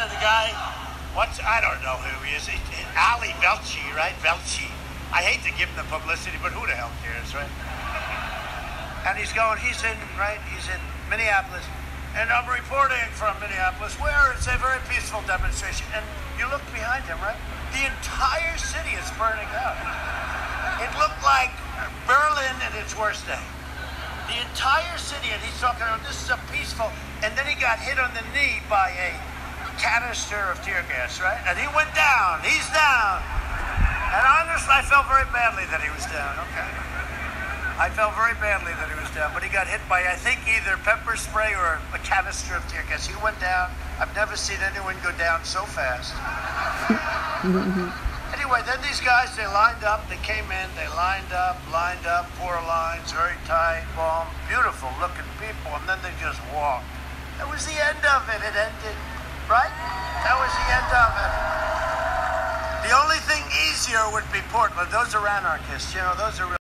of the guy. What's I don't know who he is. Ali Velshi, right? Velshi. I hate to give him the publicity, but who the hell cares, right? And he's going. He's in right. He's in Minneapolis, and I'm reporting from Minneapolis, where it's a very peaceful demonstration. And you look behind him, right? The entire city is burning up. It looked like Berlin at its worst day. The entire city, and he's talking about this is a peaceful. And then he got hit on the knee by a canister of tear gas, right? And he went down. He's down. And honestly, I felt very badly that he was down. Okay. I felt very badly that he was down, but he got hit by, I think, either pepper spray or a canister of tear gas. He went down. I've never seen anyone go down so fast. Anyway, then these guys, they lined up, they came in, they lined up, lined up, four lines, very tight, bomb, beautiful looking people, and then they just walked. That was the end of it. It ended, right? That was the end of it. The only thing easier would be Portland. Those are anarchists, you know, those are.